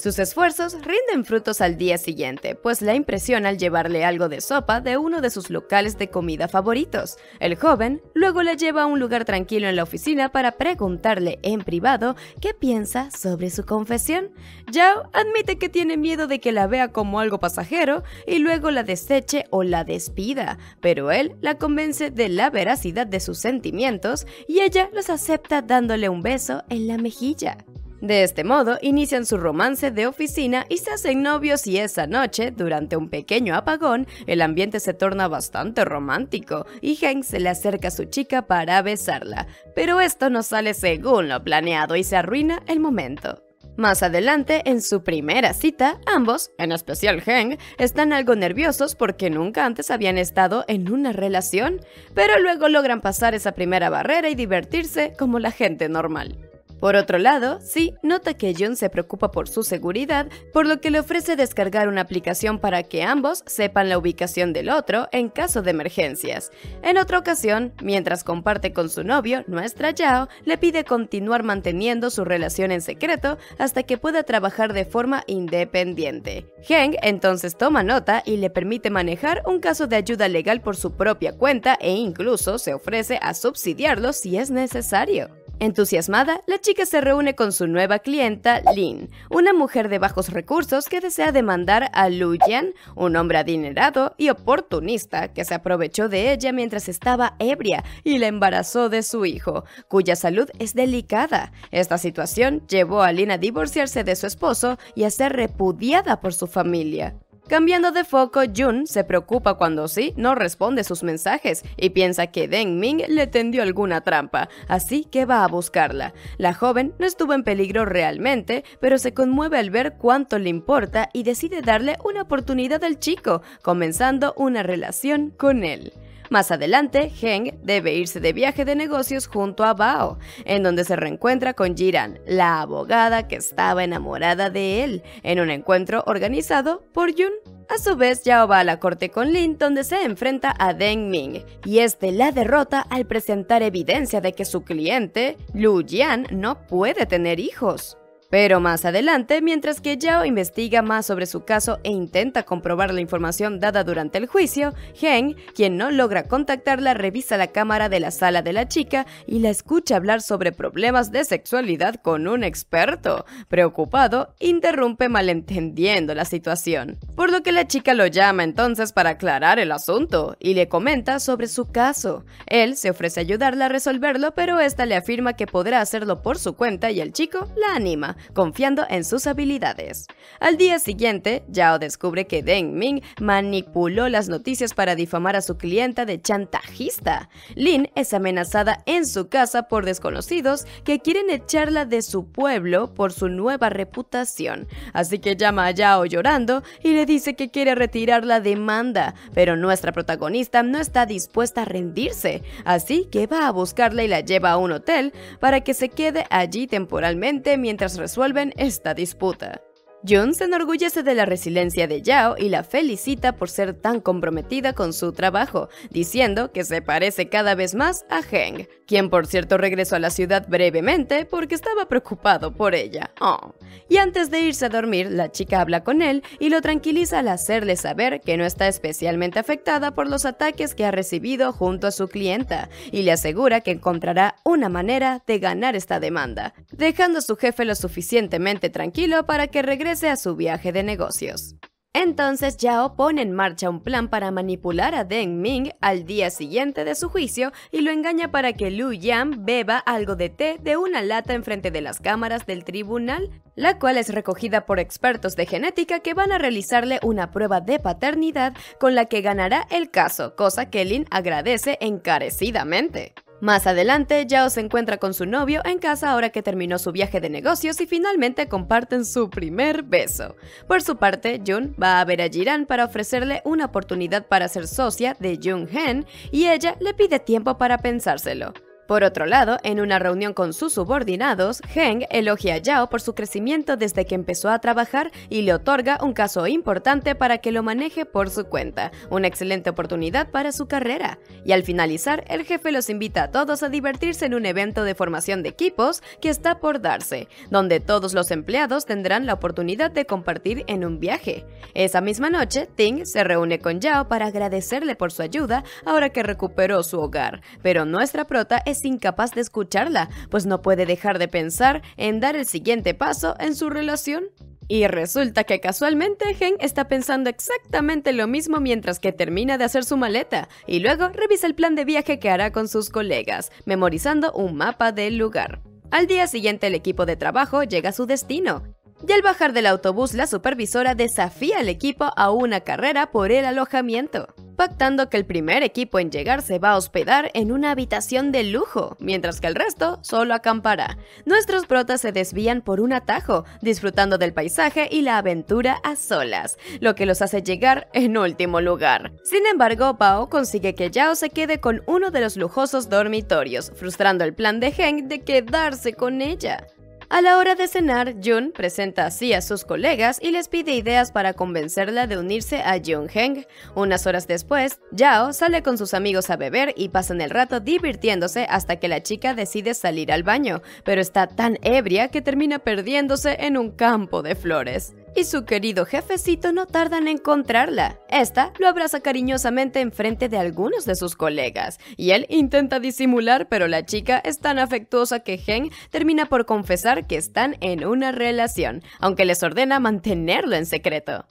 Speaker 1: sus esfuerzos rinden frutos al día siguiente, pues la impresiona al llevarle algo de sopa de uno de sus locales de comida favoritos. El joven luego la lleva a un lugar tranquilo en la oficina para preguntarle en privado qué piensa sobre su confesión. Yao admite que tiene miedo de que la vea como algo pasajero y luego la deseche o la despida, pero él la convence de la veracidad de sus sentimientos y ella los acepta dándole un beso en la mejilla. De este modo, inician su romance de oficina y se hacen novios y esa noche, durante un pequeño apagón, el ambiente se torna bastante romántico y Hank se le acerca a su chica para besarla. Pero esto no sale según lo planeado y se arruina el momento. Más adelante, en su primera cita, ambos, en especial Heng, están algo nerviosos porque nunca antes habían estado en una relación, pero luego logran pasar esa primera barrera y divertirse como la gente normal. Por otro lado, sí, nota que Jun se preocupa por su seguridad, por lo que le ofrece descargar una aplicación para que ambos sepan la ubicación del otro en caso de emergencias. En otra ocasión, mientras comparte con su novio, nuestra Yao le pide continuar manteniendo su relación en secreto hasta que pueda trabajar de forma independiente. Heng entonces toma nota y le permite manejar un caso de ayuda legal por su propia cuenta e incluso se ofrece a subsidiarlo si es necesario. Entusiasmada, la chica se reúne con su nueva clienta, Lin, una mujer de bajos recursos que desea demandar a Lu Yan, un hombre adinerado y oportunista que se aprovechó de ella mientras estaba ebria y la embarazó de su hijo, cuya salud es delicada. Esta situación llevó a Lin a divorciarse de su esposo y a ser repudiada por su familia. Cambiando de foco, Jun se preocupa cuando sí no responde sus mensajes y piensa que Deng Ming le tendió alguna trampa, así que va a buscarla. La joven no estuvo en peligro realmente, pero se conmueve al ver cuánto le importa y decide darle una oportunidad al chico, comenzando una relación con él. Más adelante, Heng debe irse de viaje de negocios junto a Bao, en donde se reencuentra con Jiran, la abogada que estaba enamorada de él, en un encuentro organizado por Yun. A su vez, Yao va a la corte con Lin, donde se enfrenta a Deng Ming, y este la derrota al presentar evidencia de que su cliente, Lu Jian, no puede tener hijos. Pero más adelante, mientras que Yao investiga más sobre su caso e intenta comprobar la información dada durante el juicio, Heng, quien no logra contactarla, revisa la cámara de la sala de la chica y la escucha hablar sobre problemas de sexualidad con un experto. Preocupado, interrumpe malentendiendo la situación, por lo que la chica lo llama entonces para aclarar el asunto y le comenta sobre su caso. Él se ofrece a ayudarla a resolverlo, pero esta le afirma que podrá hacerlo por su cuenta y el chico la anima confiando en sus habilidades. Al día siguiente, Yao descubre que Deng Ming manipuló las noticias para difamar a su clienta de chantajista. Lin es amenazada en su casa por desconocidos que quieren echarla de su pueblo por su nueva reputación. Así que llama a Yao llorando y le dice que quiere retirar la demanda, pero nuestra protagonista no está dispuesta a rendirse, así que va a buscarla y la lleva a un hotel para que se quede allí temporalmente mientras resuelven esta disputa. Jun se enorgullece de la resiliencia de Yao y la felicita por ser tan comprometida con su trabajo, diciendo que se parece cada vez más a Heng, quien por cierto regresó a la ciudad brevemente porque estaba preocupado por ella. Oh. Y antes de irse a dormir, la chica habla con él y lo tranquiliza al hacerle saber que no está especialmente afectada por los ataques que ha recibido junto a su clienta, y le asegura que encontrará una manera de ganar esta demanda, dejando a su jefe lo suficientemente tranquilo para que regrese a su viaje de negocios. Entonces Yao pone en marcha un plan para manipular a Deng Ming al día siguiente de su juicio y lo engaña para que Lu Yan beba algo de té de una lata enfrente de las cámaras del tribunal, la cual es recogida por expertos de genética que van a realizarle una prueba de paternidad con la que ganará el caso, cosa que Lin agradece encarecidamente. Más adelante, Yao se encuentra con su novio en casa ahora que terminó su viaje de negocios y finalmente comparten su primer beso. Por su parte, Jun va a ver a Jiran para ofrecerle una oportunidad para ser socia de Jung Hen y ella le pide tiempo para pensárselo. Por otro lado, en una reunión con sus subordinados, Heng elogia a Yao por su crecimiento desde que empezó a trabajar y le otorga un caso importante para que lo maneje por su cuenta, una excelente oportunidad para su carrera. Y al finalizar, el jefe los invita a todos a divertirse en un evento de formación de equipos que está por darse, donde todos los empleados tendrán la oportunidad de compartir en un viaje. Esa misma noche, Ting se reúne con Yao para agradecerle por su ayuda ahora que recuperó su hogar, pero nuestra prota es incapaz de escucharla, pues no puede dejar de pensar en dar el siguiente paso en su relación. Y resulta que casualmente Gen está pensando exactamente lo mismo mientras que termina de hacer su maleta y luego revisa el plan de viaje que hará con sus colegas, memorizando un mapa del lugar. Al día siguiente el equipo de trabajo llega a su destino, y al bajar del autobús la supervisora desafía al equipo a una carrera por el alojamiento pactando que el primer equipo en llegar se va a hospedar en una habitación de lujo, mientras que el resto solo acampará. Nuestros protas se desvían por un atajo, disfrutando del paisaje y la aventura a solas, lo que los hace llegar en último lugar. Sin embargo, Bao consigue que Yao se quede con uno de los lujosos dormitorios, frustrando el plan de Heng de quedarse con ella. A la hora de cenar, Jun presenta así a sus colegas y les pide ideas para convencerla de unirse a Jung Heng. Unas horas después, Yao sale con sus amigos a beber y pasan el rato divirtiéndose hasta que la chica decide salir al baño, pero está tan ebria que termina perdiéndose en un campo de flores y su querido jefecito no tarda en encontrarla. Esta lo abraza cariñosamente en frente de algunos de sus colegas, y él intenta disimular, pero la chica es tan afectuosa que Gen termina por confesar que están en una relación, aunque les ordena mantenerlo en secreto.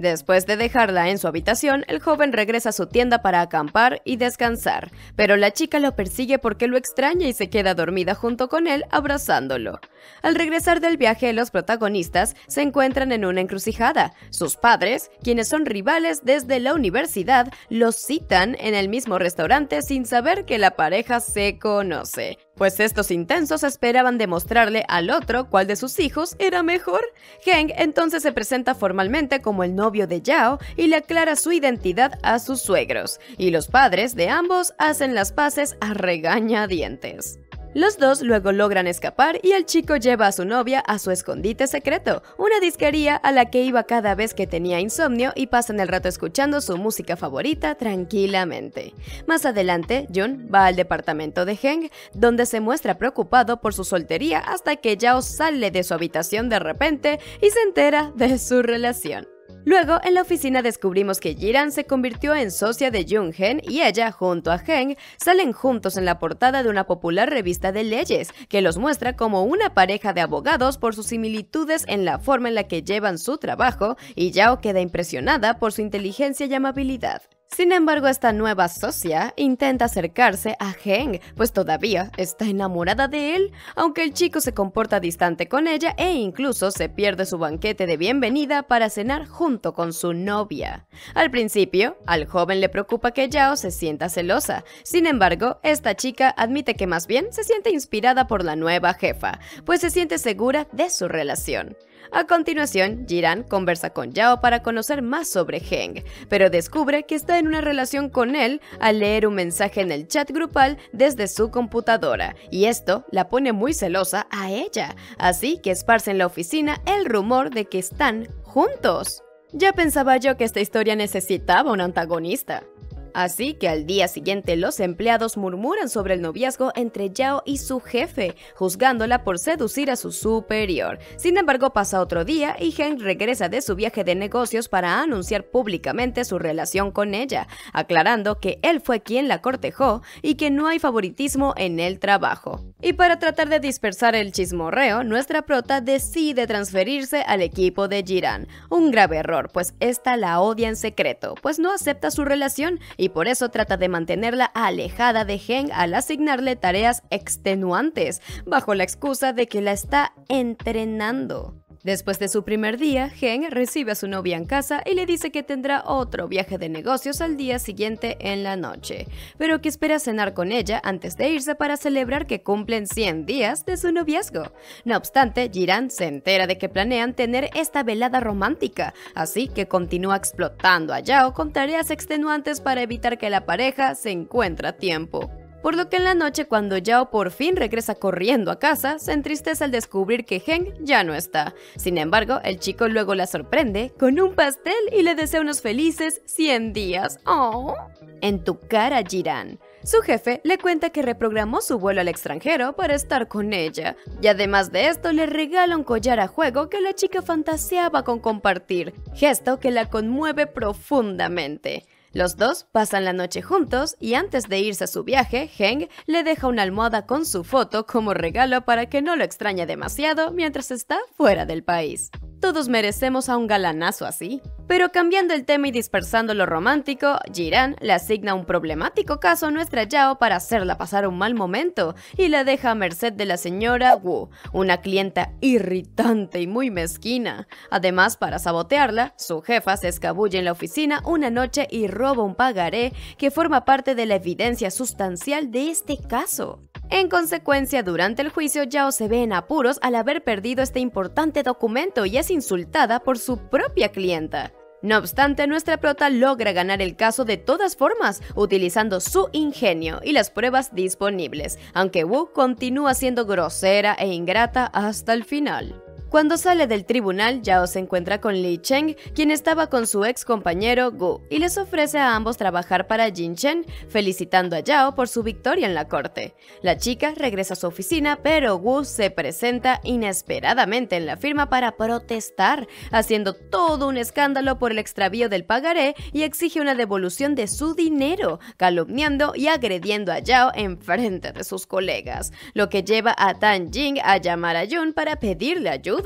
Speaker 1: Después de dejarla en su habitación, el joven regresa a su tienda para acampar y descansar, pero la chica lo persigue porque lo extraña y se queda dormida junto con él abrazándolo. Al regresar del viaje, los protagonistas se encuentran en una encrucijada. Sus padres, quienes son rivales desde la universidad, los citan en el mismo restaurante sin saber que la pareja se conoce pues estos intensos esperaban demostrarle al otro cuál de sus hijos era mejor. Heng entonces se presenta formalmente como el novio de Yao y le aclara su identidad a sus suegros, y los padres de ambos hacen las paces a regañadientes. Los dos luego logran escapar y el chico lleva a su novia a su escondite secreto, una disquería a la que iba cada vez que tenía insomnio y pasan el rato escuchando su música favorita tranquilamente. Más adelante, Jun va al departamento de Heng, donde se muestra preocupado por su soltería hasta que Yao sale de su habitación de repente y se entera de su relación. Luego, en la oficina descubrimos que Jiran se convirtió en socia de Jung Hen y ella, junto a Heng, salen juntos en la portada de una popular revista de leyes, que los muestra como una pareja de abogados por sus similitudes en la forma en la que llevan su trabajo, y Yao queda impresionada por su inteligencia y amabilidad. Sin embargo, esta nueva socia intenta acercarse a Heng, pues todavía está enamorada de él, aunque el chico se comporta distante con ella e incluso se pierde su banquete de bienvenida para cenar junto con su novia. Al principio, al joven le preocupa que Yao se sienta celosa. Sin embargo, esta chica admite que más bien se siente inspirada por la nueva jefa, pues se siente segura de su relación. A continuación, Jiran conversa con Yao para conocer más sobre Heng, pero descubre que está en una relación con él al leer un mensaje en el chat grupal desde su computadora, y esto la pone muy celosa a ella, así que esparce en la oficina el rumor de que están juntos. Ya pensaba yo que esta historia necesitaba un antagonista. Así que al día siguiente los empleados murmuran sobre el noviazgo entre Yao y su jefe, juzgándola por seducir a su superior. Sin embargo, pasa otro día y Heng regresa de su viaje de negocios para anunciar públicamente su relación con ella, aclarando que él fue quien la cortejó y que no hay favoritismo en el trabajo. Y para tratar de dispersar el chismorreo, nuestra prota decide transferirse al equipo de Jiran. Un grave error, pues esta la odia en secreto, pues no acepta su relación y por eso trata de mantenerla alejada de Heng al asignarle tareas extenuantes, bajo la excusa de que la está entrenando. Después de su primer día, Heng recibe a su novia en casa y le dice que tendrá otro viaje de negocios al día siguiente en la noche, pero que espera cenar con ella antes de irse para celebrar que cumplen 100 días de su noviazgo. No obstante, Jiran se entera de que planean tener esta velada romántica, así que continúa explotando a Yao con tareas extenuantes para evitar que la pareja se encuentre a tiempo. Por lo que en la noche cuando Yao por fin regresa corriendo a casa, se entristece al descubrir que Heng ya no está. Sin embargo, el chico luego la sorprende con un pastel y le desea unos felices 100 días. ¡Oh! En tu cara, Jiran. Su jefe le cuenta que reprogramó su vuelo al extranjero para estar con ella, y además de esto le regala un collar a juego que la chica fantaseaba con compartir, gesto que la conmueve profundamente. Los dos pasan la noche juntos y antes de irse a su viaje, Heng le deja una almohada con su foto como regalo para que no lo extrañe demasiado mientras está fuera del país. Todos merecemos a un galanazo así. Pero cambiando el tema y dispersando lo romántico, Jiran le asigna un problemático caso a nuestra Yao para hacerla pasar un mal momento y la deja a merced de la señora Wu, una clienta irritante y muy mezquina. Además, para sabotearla, su jefa se escabulle en la oficina una noche y roba un pagaré que forma parte de la evidencia sustancial de este caso. En consecuencia, durante el juicio, Yao se ve en apuros al haber perdido este importante documento y es insultada por su propia clienta. No obstante, nuestra prota logra ganar el caso de todas formas, utilizando su ingenio y las pruebas disponibles, aunque Wu continúa siendo grosera e ingrata hasta el final. Cuando sale del tribunal, Yao se encuentra con Li Cheng, quien estaba con su ex compañero Gu, y les ofrece a ambos trabajar para Jin Chen, felicitando a Yao por su victoria en la corte. La chica regresa a su oficina, pero Gu se presenta inesperadamente en la firma para protestar, haciendo todo un escándalo por el extravío del pagaré y exige una devolución de su dinero, calumniando y agrediendo a Yao en frente de sus colegas, lo que lleva a Tan Jing a llamar a Yun para pedirle ayuda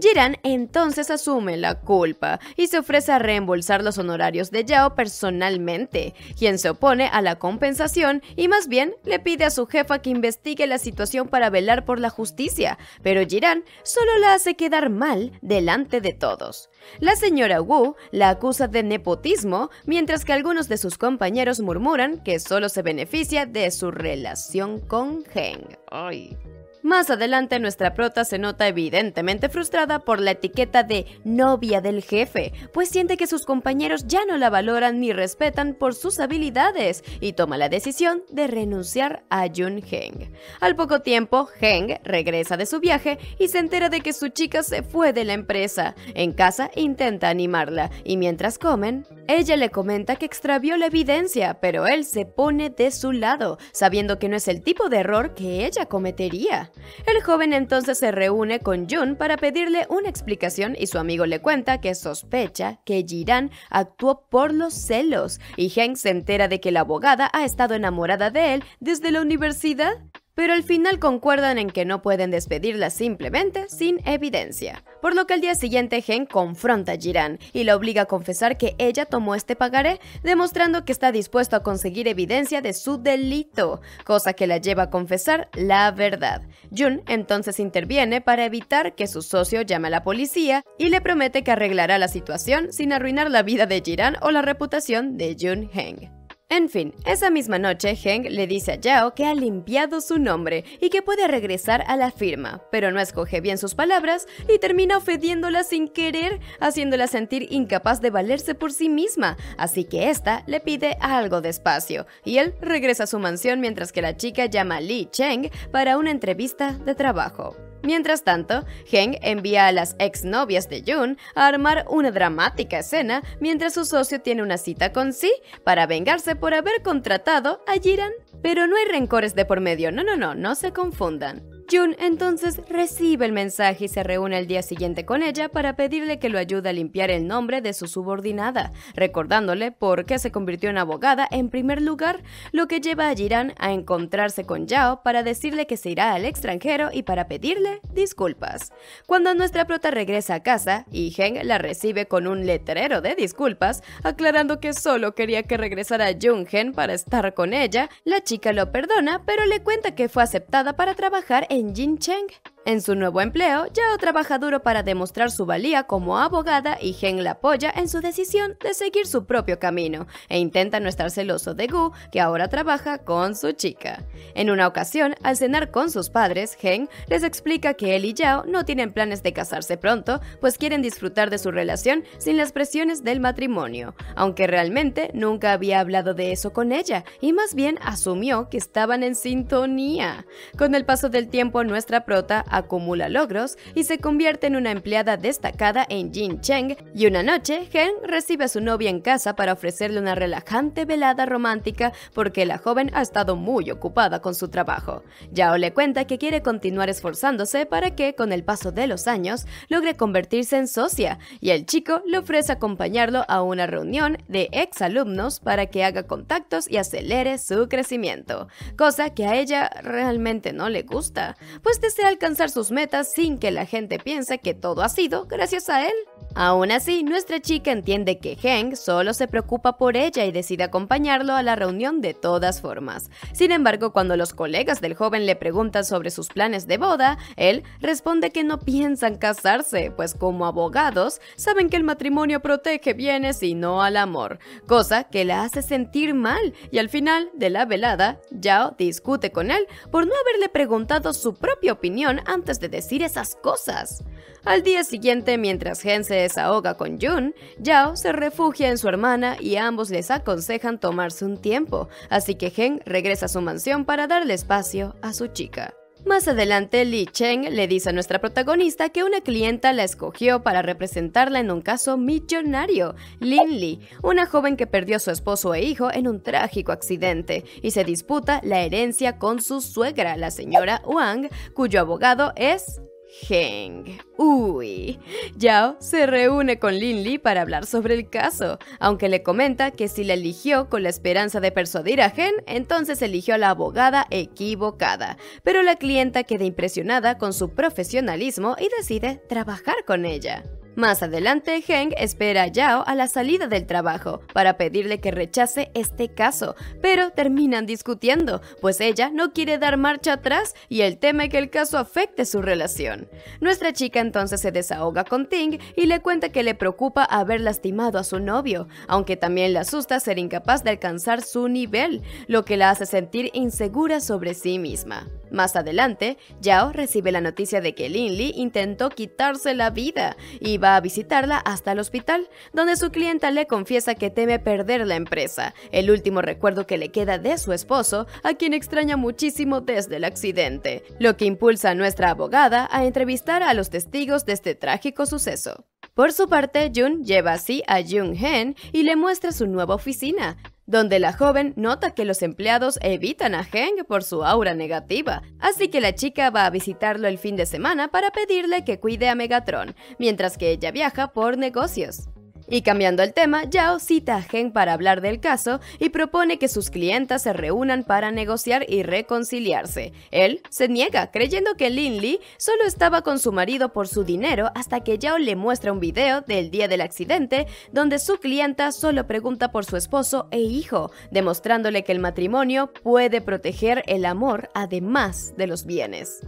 Speaker 1: Jiran entonces asume la culpa y se ofrece a reembolsar los honorarios de Yao personalmente, quien se opone a la compensación y más bien le pide a su jefa que investigue la situación para velar por la justicia, pero Jiran solo la hace quedar mal delante de todos. La señora Wu la acusa de nepotismo, mientras que algunos de sus compañeros murmuran que solo se beneficia de su relación con Heng. Ay. Más adelante nuestra prota se nota evidentemente frustrada por la etiqueta de novia del jefe, pues siente que sus compañeros ya no la valoran ni respetan por sus habilidades y toma la decisión de renunciar a Jun Heng. Al poco tiempo, Heng regresa de su viaje y se entera de que su chica se fue de la empresa. En casa intenta animarla y mientras comen, ella le comenta que extravió la evidencia, pero él se pone de su lado, sabiendo que no es el tipo de error que ella cometería. El joven entonces se reúne con Jun para pedirle una explicación y su amigo le cuenta que sospecha que Jiran actuó por los celos y Heng se entera de que la abogada ha estado enamorada de él desde la universidad pero al final concuerdan en que no pueden despedirla simplemente sin evidencia. Por lo que al día siguiente Gen confronta a Jiran y la obliga a confesar que ella tomó este pagaré, demostrando que está dispuesto a conseguir evidencia de su delito, cosa que la lleva a confesar la verdad. Jun entonces interviene para evitar que su socio llame a la policía y le promete que arreglará la situación sin arruinar la vida de Jiran o la reputación de Jun Heng. En fin, esa misma noche Heng le dice a Yao que ha limpiado su nombre y que puede regresar a la firma, pero no escoge bien sus palabras y termina ofendiéndola sin querer, haciéndola sentir incapaz de valerse por sí misma, así que esta le pide algo de espacio y él regresa a su mansión mientras que la chica llama a Li Cheng para una entrevista de trabajo. Mientras tanto, Heng envía a las exnovias de Jun a armar una dramática escena mientras su socio tiene una cita con Si para vengarse por haber contratado a Jiran. Pero no hay rencores de por medio, no, no, no, no se confundan. Jun entonces recibe el mensaje y se reúne el día siguiente con ella para pedirle que lo ayude a limpiar el nombre de su subordinada, recordándole por qué se convirtió en abogada en primer lugar, lo que lleva a Jiran a encontrarse con Yao para decirle que se irá al extranjero y para pedirle disculpas. Cuando nuestra prota regresa a casa, y Heng la recibe con un letrero de disculpas, aclarando que solo quería que regresara Jungen para estar con ella, la chica lo perdona, pero le cuenta que fue aceptada para trabajar en Jin Cheng. En su nuevo empleo, Yao trabaja duro para demostrar su valía como abogada y Gen la apoya en su decisión de seguir su propio camino e intenta no estar celoso de Gu, que ahora trabaja con su chica. En una ocasión, al cenar con sus padres, Gen les explica que él y Yao no tienen planes de casarse pronto, pues quieren disfrutar de su relación sin las presiones del matrimonio, aunque realmente nunca había hablado de eso con ella y más bien asumió que estaban en sintonía. Con el paso del tiempo, nuestra prota acumula logros y se convierte en una empleada destacada en Jin Cheng y una noche Gen recibe a su novia en casa para ofrecerle una relajante velada romántica porque la joven ha estado muy ocupada con su trabajo. Yao le cuenta que quiere continuar esforzándose para que, con el paso de los años, logre convertirse en socia y el chico le ofrece acompañarlo a una reunión de exalumnos para que haga contactos y acelere su crecimiento, cosa que a ella realmente no le gusta, pues desea alcanzar sus metas sin que la gente piense que todo ha sido gracias a él. Aún así, nuestra chica entiende que Heng solo se preocupa por ella y decide acompañarlo a la reunión de todas formas. Sin embargo, cuando los colegas del joven le preguntan sobre sus planes de boda, él responde que no piensan casarse, pues como abogados saben que el matrimonio protege bienes y no al amor, cosa que la hace sentir mal y al final de la velada, Yao discute con él por no haberle preguntado su propia opinión antes de decir esas cosas. Al día siguiente, mientras Gen se desahoga con Jun, Yao se refugia en su hermana y ambos les aconsejan tomarse un tiempo, así que Gen regresa a su mansión para darle espacio a su chica. Más adelante, Li Cheng le dice a nuestra protagonista que una clienta la escogió para representarla en un caso millonario, Lin Li, una joven que perdió a su esposo e hijo en un trágico accidente y se disputa la herencia con su suegra, la señora Wang, cuyo abogado es Heng. Uy. Yao se reúne con Lin Li para hablar sobre el caso, aunque le comenta que si la eligió con la esperanza de persuadir a Gen, entonces eligió a la abogada equivocada. Pero la clienta queda impresionada con su profesionalismo y decide trabajar con ella. Más adelante, Heng espera a Yao a la salida del trabajo para pedirle que rechace este caso, pero terminan discutiendo, pues ella no quiere dar marcha atrás y él teme que el caso afecte su relación. Nuestra chica entonces se desahoga con Ting y le cuenta que le preocupa haber lastimado a su novio, aunque también le asusta ser incapaz de alcanzar su nivel, lo que la hace sentir insegura sobre sí misma. Más adelante, Yao recibe la noticia de que Lin Li intentó quitarse la vida y va a visitarla hasta el hospital, donde su clienta le confiesa que teme perder la empresa, el último recuerdo que le queda de su esposo, a quien extraña muchísimo desde el accidente, lo que impulsa a nuestra abogada a entrevistar a los testigos de este trágico suceso. Por su parte, Jun lleva así a Jung Hen y le muestra su nueva oficina, donde la joven nota que los empleados evitan a Heng por su aura negativa, así que la chica va a visitarlo el fin de semana para pedirle que cuide a Megatron, mientras que ella viaja por negocios. Y cambiando el tema, Yao cita a Gen para hablar del caso y propone que sus clientas se reúnan para negociar y reconciliarse. Él se niega, creyendo que Lin Li solo estaba con su marido por su dinero hasta que Yao le muestra un video del día del accidente donde su clienta solo pregunta por su esposo e hijo, demostrándole que el matrimonio puede proteger el amor además de los bienes.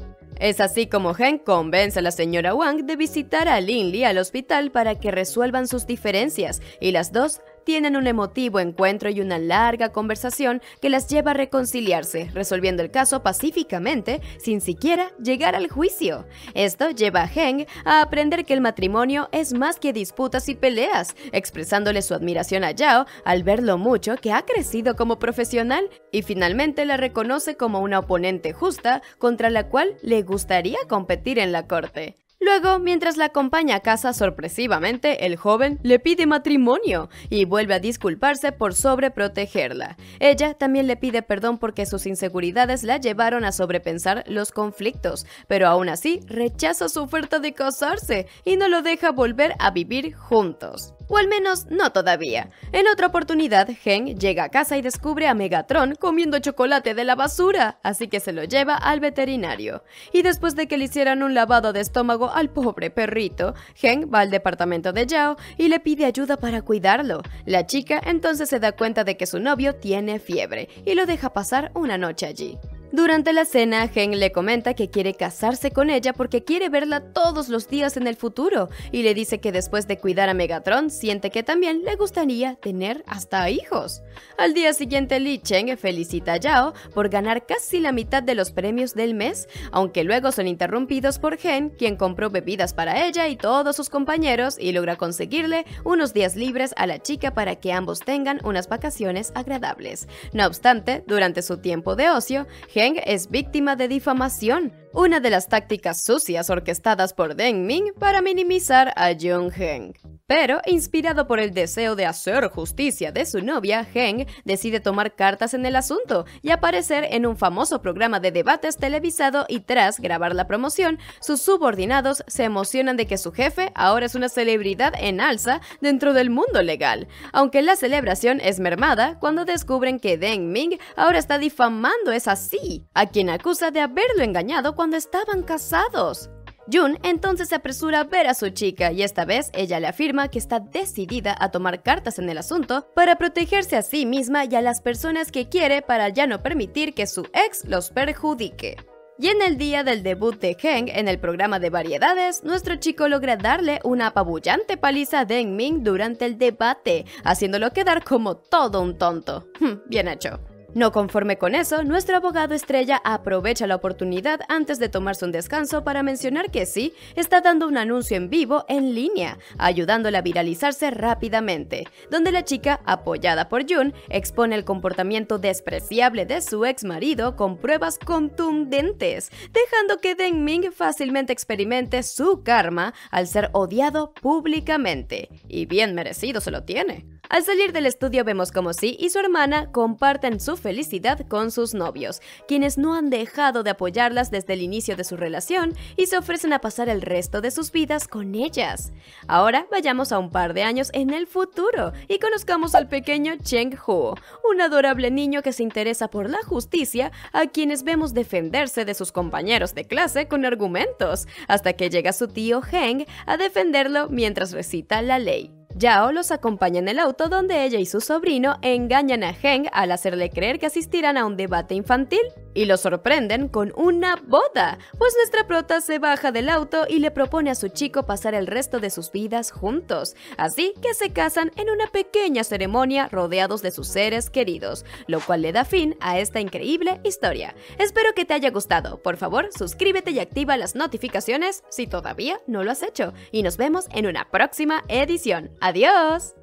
Speaker 1: Es así como Hen convence a la señora Wang de visitar a Lin Li al hospital para que resuelvan sus diferencias y las dos tienen un emotivo encuentro y una larga conversación que las lleva a reconciliarse, resolviendo el caso pacíficamente sin siquiera llegar al juicio. Esto lleva a Heng a aprender que el matrimonio es más que disputas y peleas, expresándole su admiración a Yao al ver lo mucho que ha crecido como profesional y finalmente la reconoce como una oponente justa contra la cual le gustaría competir en la corte. Luego, mientras la acompaña a casa sorpresivamente, el joven le pide matrimonio y vuelve a disculparse por sobreprotegerla. Ella también le pide perdón porque sus inseguridades la llevaron a sobrepensar los conflictos, pero aún así rechaza su oferta de casarse y no lo deja volver a vivir juntos. O al menos no todavía. En otra oportunidad, Gen llega a casa y descubre a Megatron comiendo chocolate de la basura, así que se lo lleva al veterinario. Y después de que le hicieran un lavado de estómago al pobre perrito, Gen va al departamento de Yao y le pide ayuda para cuidarlo. La chica entonces se da cuenta de que su novio tiene fiebre y lo deja pasar una noche allí. Durante la cena, Gen le comenta que quiere casarse con ella porque quiere verla todos los días en el futuro y le dice que después de cuidar a Megatron siente que también le gustaría tener hasta hijos. Al día siguiente, Li Cheng felicita a Yao por ganar casi la mitad de los premios del mes, aunque luego son interrumpidos por Gen, quien compró bebidas para ella y todos sus compañeros y logra conseguirle unos días libres a la chica para que ambos tengan unas vacaciones agradables. No obstante, durante su tiempo de ocio, es víctima de difamación, una de las tácticas sucias orquestadas por Deng Ming para minimizar a Jung Heng. Pero, inspirado por el deseo de hacer justicia de su novia, Heng decide tomar cartas en el asunto y aparecer en un famoso programa de debates televisado y tras grabar la promoción, sus subordinados se emocionan de que su jefe ahora es una celebridad en alza dentro del mundo legal, aunque la celebración es mermada cuando descubren que Deng Ming ahora está difamando es así, a quien acusa de haberlo engañado cuando estaban casados. Jun entonces se apresura a ver a su chica y esta vez ella le afirma que está decidida a tomar cartas en el asunto para protegerse a sí misma y a las personas que quiere para ya no permitir que su ex los perjudique. Y en el día del debut de Heng en el programa de variedades, nuestro chico logra darle una apabullante paliza a Deng Ming durante el debate, haciéndolo quedar como todo un tonto. Bien hecho. No conforme con eso, nuestro abogado estrella aprovecha la oportunidad antes de tomarse un descanso para mencionar que sí, está dando un anuncio en vivo en línea, ayudándola a viralizarse rápidamente, donde la chica, apoyada por Jun, expone el comportamiento despreciable de su ex marido con pruebas contundentes, dejando que Deng Ming fácilmente experimente su karma al ser odiado públicamente. Y bien merecido se lo tiene. Al salir del estudio vemos como Si y su hermana comparten su felicidad con sus novios, quienes no han dejado de apoyarlas desde el inicio de su relación y se ofrecen a pasar el resto de sus vidas con ellas. Ahora vayamos a un par de años en el futuro y conozcamos al pequeño Cheng Ho, un adorable niño que se interesa por la justicia a quienes vemos defenderse de sus compañeros de clase con argumentos, hasta que llega su tío Heng a defenderlo mientras recita la ley. Yao los acompaña en el auto donde ella y su sobrino engañan a Heng al hacerle creer que asistirán a un debate infantil y lo sorprenden con una boda, pues nuestra prota se baja del auto y le propone a su chico pasar el resto de sus vidas juntos, así que se casan en una pequeña ceremonia rodeados de sus seres queridos, lo cual le da fin a esta increíble historia. Espero que te haya gustado, por favor suscríbete y activa las notificaciones si todavía no lo has hecho, y nos vemos en una próxima edición. ¡Adiós!